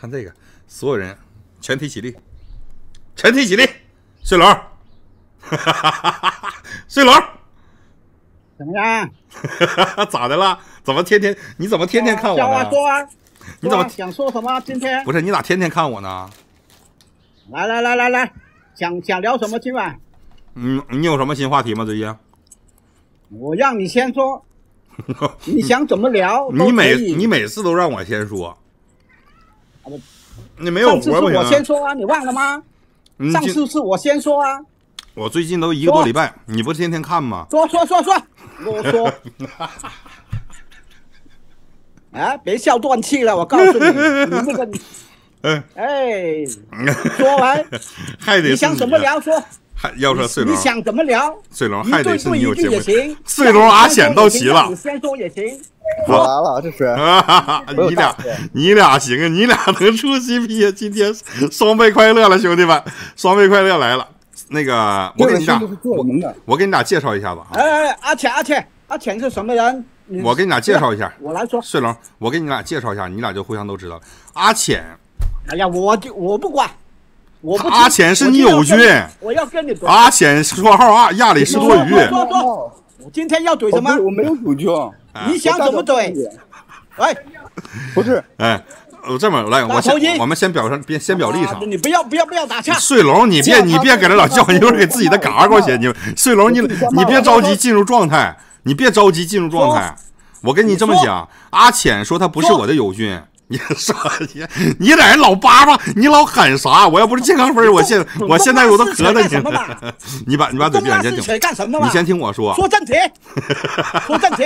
看这个，所有人全体起立，全体起立，睡龙，睡龙，怎么样？咋的了？怎么天天你怎么天天看我说啊呢？说啊，你怎么啊想说什么？今天不是你咋天天看我呢？来来来来来，想想聊什么今晚？嗯，你有什么新话题吗？最近？我让你先说，你想怎么聊？你每你每次都让我先说你没有上次是我活不行啊？先说啊，你忘了吗？上次是我先说啊，我最近都一个多礼拜，你不是天天看吗？说说说说，啰嗦。啊，别笑断气了，我告诉你，你这个，哎，哎，说完，还得是你想怎么？聊说，还要说睡龙，你想怎么聊？睡龙一还得是你有节目也。行，睡龙阿显都齐了你先说也行。我来了，这是。你俩，你俩行啊，你俩能出 CP 啊！今天双倍快乐了，兄弟们，双倍快乐来了。那个，我给你俩我给你俩介绍一下子啊。哎，阿浅阿浅阿浅是什么人？我给你俩介绍一下，我来说。睡龙，我给你俩介绍一下，你俩就互相都知道了。阿浅，哎呀，我就我不管，我阿浅是你友军，我要跟你怼。阿浅绰号啊亚里士多鱼。说说说，我今天要怼什么我没有主军，你想怎么怼？哎，不是，哎，我这么来，我先我们先表上，别先表立场啊。你不要不要不要打岔。睡龙，你别你别搁这老叫，你一会儿给自己的嘎过去。你睡龙，你你别着急进入状态，你别着急进入状态。我跟你这么讲，阿浅说他不是我的友军。你说你你在这老叭叭，你老喊啥？我要不是健康分，我现我现在我都咳干的你。你把你把嘴闭上，你先听，干什么？你先听我说。说正题，说正题。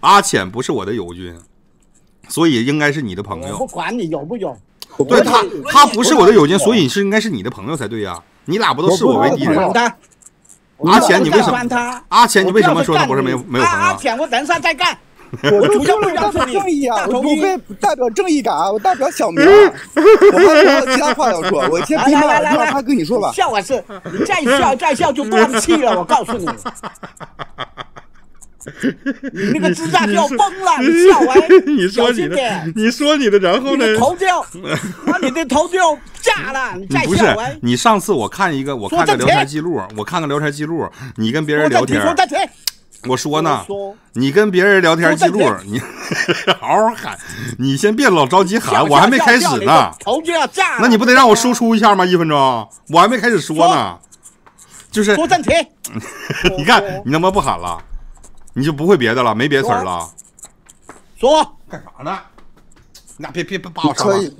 阿浅不是我的友军，所以应该是你的朋我不友。管你有不有，对他他不是我的友军，所以是应该是你的朋友才对呀。你俩不都视我为敌人。阿浅，你为什么？阿浅，你为什么说他不是没有没有朋友阿浅，我等一下再干。我主要我代表目标是你正义啊，我代表正义感啊，我代表小明啊，我还有其他话要说，我先听他，来来来来让他跟你说吧。笑我是，你再笑再笑就断气了，我告诉你。你那个支架就要崩了，你笑完，你说你的，，你说你的，然后呢？你的头就要，啊，你的头就要炸了，你再不是笑完。你上次我看一个，我看个聊天记录，我看个聊天记录，你跟别人聊天。我说呢，你跟别人聊天记录，你 好好喊，你先别老着急喊，我还没开始呢。头就要炸。那你不得让我输出一下吗？一分钟，我还没开始说呢。就是说暂停？你看，你能不能不喊了？你就不会别的了，没别词儿了？说，干啥呢？你俩别别别把我上了可以，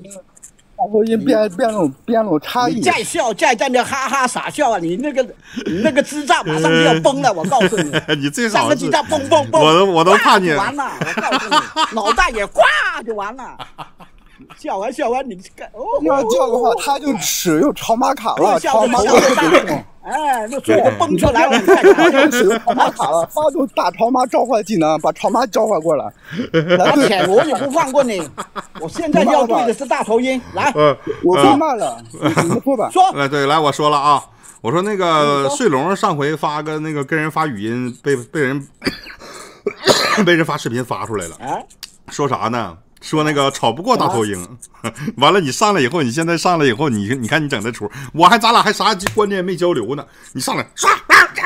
大头音辩辩论辩论差异，你再笑再在那哈哈傻笑啊！你那个你那个支架马上就要崩了，我告诉你。你最少三个支架崩崩崩，我都我都怕你完了，我告诉你，脑袋也呱就完了。笑完笑完，你干哦，要叫的话，他就使用超马卡了，笑超码笑卡笑使用，哎，那水都崩出来了，你看就使用超妈卡了，发动大超妈召唤技能，把超妈召唤过来。来而对，且我也不放过你，我现在要对的是大头鹰，来呃我闭麦了，你们说吧。说，哎，对，来，我说了啊，我说那个睡龙上回发个那个跟人发语音，被被人 被人发视频发出来了，哎，说啥呢？说那个吵不过大头鹰，完了你上来以后，你现在上来以后，你你看你整这出，我还咱俩还啥观念没交流呢，你上来唰，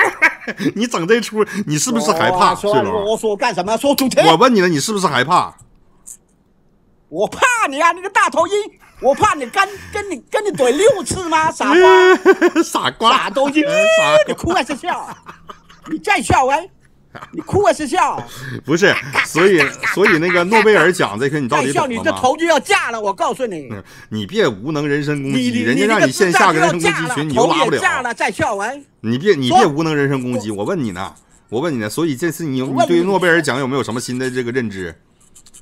你整这出，你是不是害怕？说龙，啰嗦干什么？说主题。我问你了，你是不是害怕？我怕你啊，那个大头鹰，我怕你跟跟你跟你怼六次吗？傻瓜，傻瓜，傻头鹰，你哭还是笑？你再笑哎，你哭还是笑？不是，所以所以那个诺贝尔奖这个你到底笑？你这头就要炸了，我告诉你，嗯你别无能人身攻击，人家让你线下个人身攻击群，你又拉不头也炸了。了，再笑完。你别你别无能人身攻击，我问你呢，我问你呢，所以这次你你对诺贝尔奖有没有什么新的这个认知？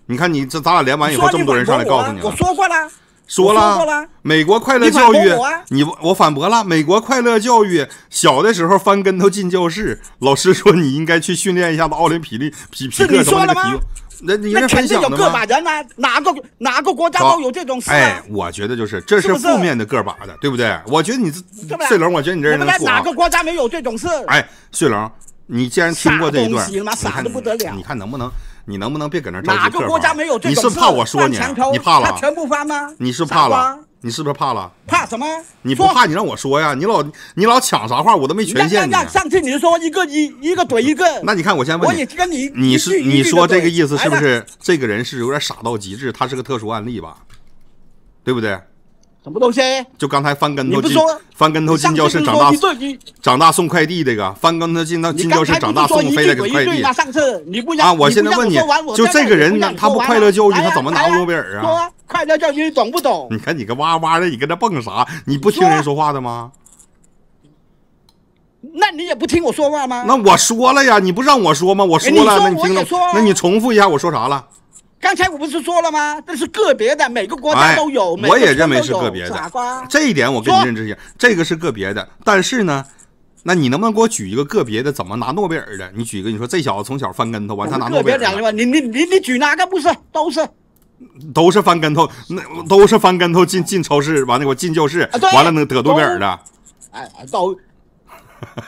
你看你这咱俩连完以后，这么多人上来告诉你我，说过了，说了。美国快乐教育你我反驳了，美国快乐教育，小的时候翻跟头进教室，老师说你应该去训练一下子奥林匹克匹匹是克什么那个体育，那你那肯定有个？把人啊，哪个哪个国家都有这种事哎啊，，我觉得就是这是负面的个把的，对不对？我觉得你这睡龙，我觉得你这我人能说。啊们来哪个。国家没有这种事？哎，睡龙，你既然听过这一段，你看得不得了。你看能不能，你能不能别搁那着哪个急嗑法国家没有这你种事？是怕我说你你怕了？他全部翻吗？你是怕了？？你是不是怕了？怕什么？你不怕你让我说呀？你老你老抢啥话，我都没权限你上次你说一个一一个怼一个，那你看我先问你，也跟你你是你说这个意思是不是？这个人是有点傻到极致，他是个特殊案例吧？对不对？什么东西？就刚才翻跟头进翻跟头进教室长大长大送快递这个翻跟头进到你进教室长大送飞那个快递吗？上次你不让啊我现在问你就这个人他不快乐教育他怎么拿诺贝尔啊快乐教育你懂不懂？你看你个哇哇的，你跟这蹦啥？你不听人说话的吗？那你也不听我说话吗？那我说了呀，你不让我说吗？我说了，那你听那你重复一下我说啥了？刚才我不是说了吗？这是个别的，每个国家哎都有，我也认为是个别的傻瓜，这一点我跟你认知一下，这个是个别的。但是呢，那你能不能给我举一个个别的怎么拿诺贝尔的？你举一个，你说这小子从小翻跟头，完他拿诺贝尔了，别两个吧，你你你你举哪个不是？都是都是翻跟头，那都是翻跟头进进超市，完了我进教室啊，完了能得诺贝尔的。哎都，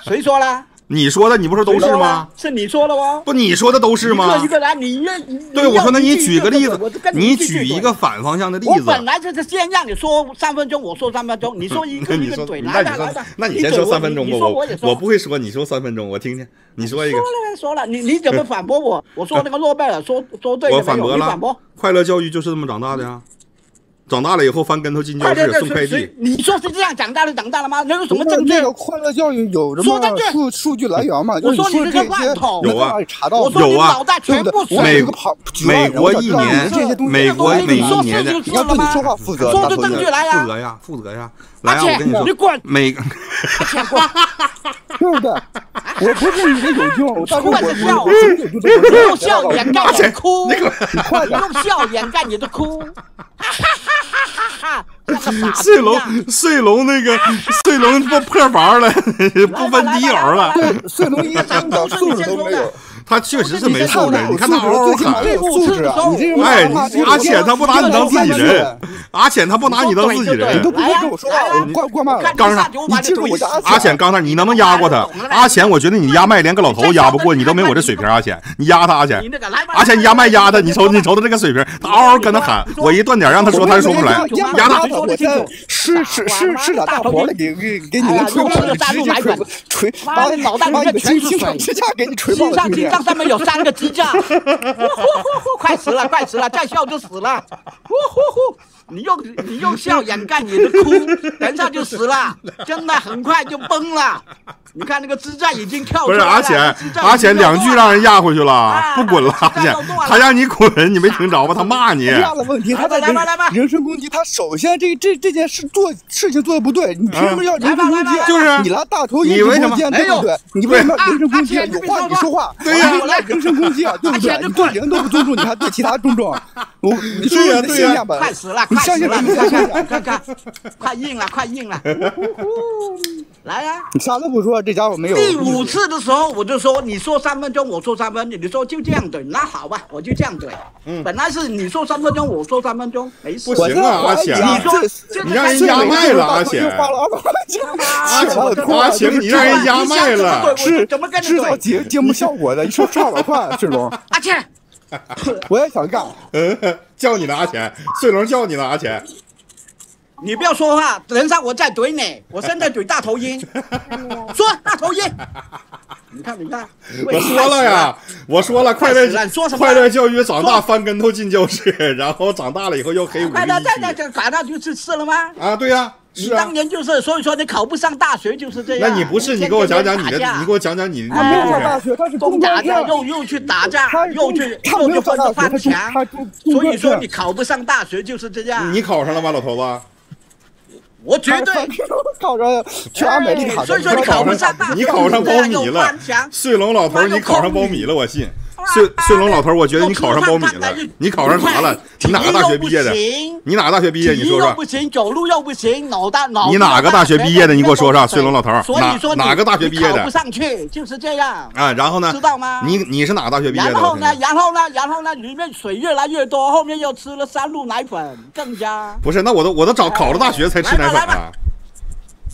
谁说了？你说的，你不说都是吗？？是你说的吗。不，你说的都是吗一个一？个来，你愿对，我说那你举个例子你举一个反方向的例子。我本来就是先让你说三分钟，我说三分钟，你说一个 你说，一个怼，那你说来来，，那你先说三分钟吧，我我不会说，你说三分钟，我听听。你说一个说，了说了，你你怎么反驳我？我说那个诺贝尔说说对我的没有？反驳了你反驳。。快乐教育就是这么长大的呀，长大了以后翻跟头进教室送快递。你说是这样长大的长大了吗？那有什么证据那？个快乐教育有什么数数据来源吗？我就是说你这个说这些罐头能有啊查到？有啊对不对？美美国一年美国这个每年的要对你说话负责，说出证据子，来呀负！责呀，负责呀。来我跟你说，你滚！每个 对不对？我不是你的有用，但是我我是笑用 笑掩盖你的哭，你用笑掩盖你的哭，睡龙。睡龙那个睡龙破破防了，不分敌友了。对，岁龙一点的素质都没有。他确实是没素质，你看他嗷嗷喊哎阿浅他不拿你当自己人，阿浅他不拿你当自己人你人都。不会跟我说话，我怪怪骂了。刚才你记住我家阿阿浅刚才你能不能压过他？阿浅，我觉得你压麦连个老头压不过，你都没我这水平。阿浅，你压他，阿浅阿浅你压麦压他，你瞅你瞅他这个水平，他嗷嗷跟他喊，我一断点让他说，他就说不出来，压他。我在施施施施展大活了，给给给你们吹直接吹吹，把脑袋把你们里面全是经经常水支架给你吹爆了，上面有三个支架，呼呼呼快死了，快死了，再笑就死了，呼呼呼！你用你用笑掩盖你的哭，等一下就死了，真的很快就崩了。你看那个支架已经跳出不是来了，阿浅支架已经，阿浅两句让人压回去了啊，不滚了，阿浅，他让你滚，你没听着吧？他骂你。第二个问题，他在来吧来吧人人身攻击，他首先这这这件事做事情做的不对，你凭什么要人身攻击？就是你拿大头一你为什么直攻击，对不对？你为什么要人身攻击？有话你说话，对呀人身攻击啊，对不对？你对人都不尊重，你还对其他尊重？我你说说你的信念吧，快死了，你快死了！相信人你看看，看看，快硬了，快硬了！来呀、你啥都不说，这家伙没有。第五次的时候，我就说你说三分钟，我说三分钟，你说就这样怼，那好吧，我就这样怼。嗯，本来是你说三分钟，我说三分钟，没事。不行啊，阿浅，你说你让人压麦了，阿浅又。花了二百块钱，阿钱了哭了，阿晴，你让人压麦了。是怎么跟你制造？节节目效果的，你说二百块，志龙，阿倩，我也想干。嗯，叫你呢，阿钱，睡龙叫你呢，阿钱。你不要说话，等一下我再怼你。我现在怼大头鹰，说大头鹰。你看，你看，我说了呀，我说了，快乐快死了你说什么快乐教育长大翻跟头进教室，然后长大了以后要黑五快乐在在一这反正就了吗？啊，对呀，啊你当。年就是，所以说你考不上大学就是这样。那你不是你给我讲讲你的，你给我讲讲你的他没有上故事。大学，他是打架，又又去打架又去又去翻墙所以说你考不上大学就是这样。你考上了吗，老头子？我绝对他考上去阿美利卡的，哎所以说你考不上大学，你考上苞米了又翻墙，睡龙老头，你考上苞米了，我信。睡睡龙老头，我觉得你考上苞米了。你考上啥了？你哪个大学毕业的？你哪个大学毕业？你说说不。行，走路又不行，脑袋脑。你哪个大学毕业的你给我说说睡龙老头所以说你哪哪个大学毕业的不上去就是这样。啊，然后呢？知道吗你你是哪个大学毕业的？然后呢然后呢，然后呢，里面水越来越多，后面又吃了三鹿奶粉，更加。不是，那我都我都找考了大学才吃奶粉啊。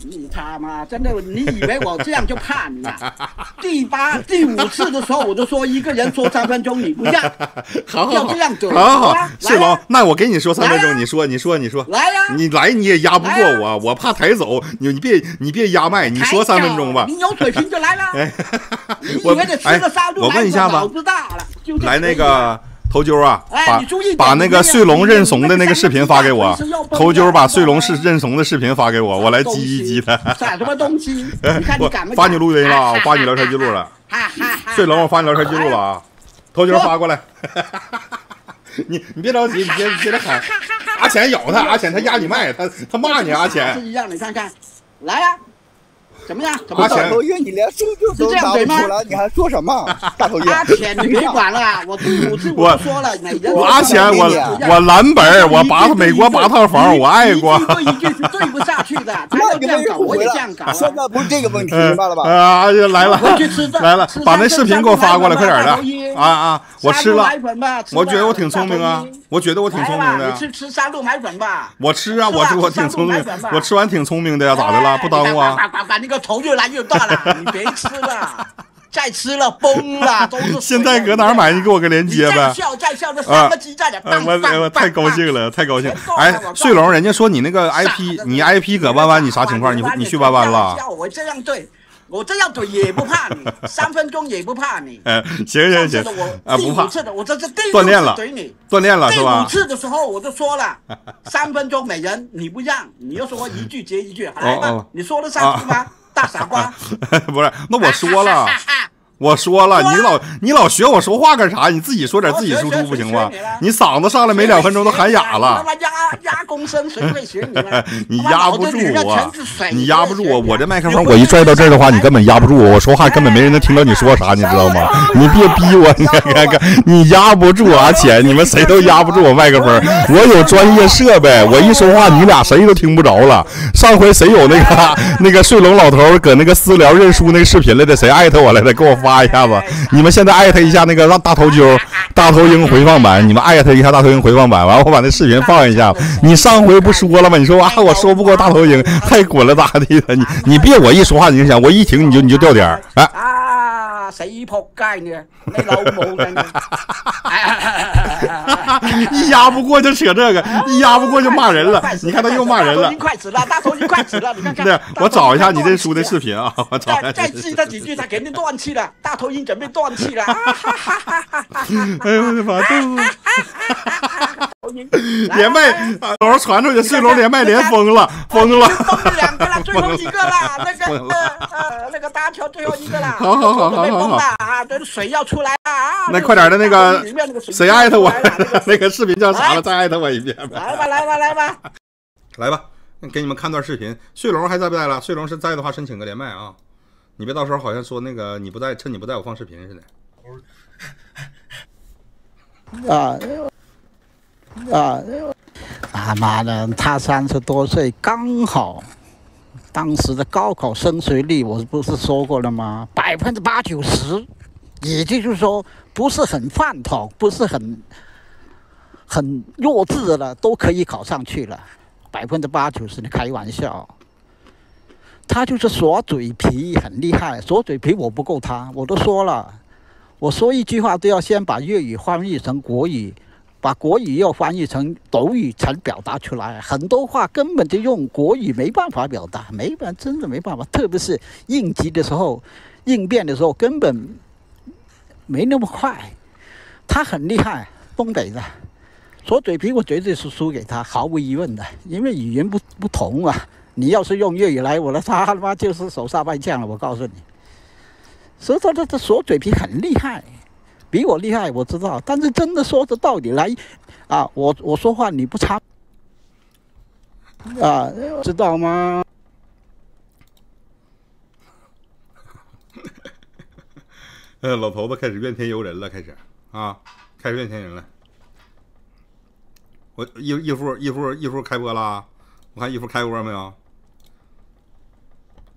你他妈真的，你以为我这样就怕你啊？第八、第五次的时候，我就说一个人说三分钟，你不让，好 好好。好好好。啊，睡龙那我给你说三分钟，你说你说你说，来呀。你来你也压不过我，我怕抬走，你你别你别压麦，你说三分钟吧。哎。你有水平就来了。你以我为你吃哎我问一下吧。来那个头揪啊，把把那个睡龙认怂的那个视频发给我头揪把睡龙是是认怂的视频发给我，我来激一激他。耍什么东西？你看你我敢不敢？发你录音了，我发你聊天记录了。哈哈哈！睡龙，我发你聊天记录了啊，头揪发过来。你你别着急，你接你别得喊。阿钱咬他，阿钱他压你麦，他他骂你，阿是钱。一样，你看看，来呀，怎么样？怎么大头鹰，你连数据都答不出来，你还说什么？大头鹰，阿钱，你别管了，我第五次我我就说了，你人我阿钱，我我蓝本儿，我八美国八套房，我爱过一。句对一句是对不下去的，他那你要这样搞，回我也这样搞了？现啊。在不是这个问题，嗯明白了吧？啊，来了来了吃，把那三视频给我发过来，快点大头鹰的啊啊！我吃了我觉得我挺聪明啊我觉得我挺聪明的。吃吃沙粉吧。我吃啊，我这我挺聪明我吃完挺聪明的呀，咋的了？哎不耽误啊？你看呱呱呱呱你个头越来越大了，你别吃了，再吃了崩了，都是 现在搁哪儿买？你给我个链接呗。再笑再笑，这三个我我太高兴了，太高兴哎睡龙，人家说你那个 IP，你 IP 搁弯弯，你啥情况？你你去弯弯了？我这样对，我这样怼也不怕你，三分钟也不怕你。哎，行行行我，第五，次的，我这是第锻炼了六次怼你。锻炼了第是吧五？次的时候我就说了，三分钟每人，你不让，你又说一句接一句，来吧你说了三次吗？大傻瓜，不是，那我说了我说了，你老你老学我说话干啥？你自己说点自己输出不行吗？你嗓子上来没两分钟都喊哑了？压压公声，谁会学你 你压不住我，你压不住我，我这麦克风我一拽到这儿的话，你根本压不住我，我说话根本没人能听到你说啥，你知道吗？你别逼我，你看看看，你压不住阿钱，你们谁都压不住我麦克风，我有专业设备，我一说话你俩谁都听不着了。上回谁有那个那个睡龙老头搁那个私聊认输那个视频来的，谁艾特我来的，给我发发一下子。你们现在艾特一下那个让大头揪、大头鹰回放版，你们艾特一下大头鹰回放版，完我把那视频放一下。你上回不说了吗？你说啊，我说不过大头鹰，太滚了咋地的？你你别我一说话你就想，我一停你就你就掉点儿，哎。啊，死仆街呢！你老母嘅你！哎 一压不过就扯这个，一压不过就骂人了。你看他又骂人了大头鹰。快死了，大头鹰快死了！你看看。我找一下你这书的视频啊，我找一下再记他几句，他肯定断气了。大头鹰准备断气了。哎呦我的妈！连麦，啊楼传出去，睡龙连麦连疯了，疯了。崩了两个了，最后一个了，那个呃呃那个大球最后一个了，好好好好准备崩好了啊！这水要出来了啊！那快点的那个谁艾特我那个？那个视频叫啥了？来再艾特我一遍呗。来吧来吧来吧！来吧，给你们看段视频。睡龙还在不在了？睡龙是在的话，申请个连麦啊！你别到时候好像说那个你不在，趁你不在我放视频似的。啊啊！他妈的，他三十多岁，刚好当时的高考升学率，我不是说过了吗？百分之八九十，也就是说不是很饭桶，不是很很弱智的了，都可以考上去了。百分之八九十，你开玩笑？他就是耍嘴皮，很厉害。耍嘴皮我不够他，我都说了，我说一句话都要先把粤语翻译成国语，把国语要翻译成斗语才表达出来。很多话根本就用国语没办法表达，没办真的没办法。特别是应急的时候、应变的时候，根本没那么快。他很厉害，东北的。耍嘴皮，我绝对是输给他，毫无疑问的，因为语言不不同啊。你要是用粤语来，我的他他妈就是手下败将了，我告诉你。所以说他这耍嘴皮很厉害，比我厉害，我知道。但是真的说的道理来，啊，我我说话你不插，啊，知道吗？呃，老头子开始怨天尤人了，开始啊，开始怨天尤人了。我一一夫一夫一夫开播啦，我看一夫开播没有？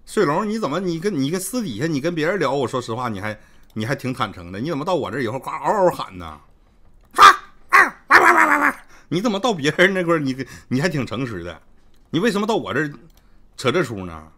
睡龙，你怎么你跟你跟私底下你跟别人聊，我说实话，你还你还挺坦诚的，你怎么到我这以后呱嗷嗷喊呢？啊啊哇哇哇哇哇！你怎么到别人那块儿你你还挺诚实的？你为什么到我这扯这出呢？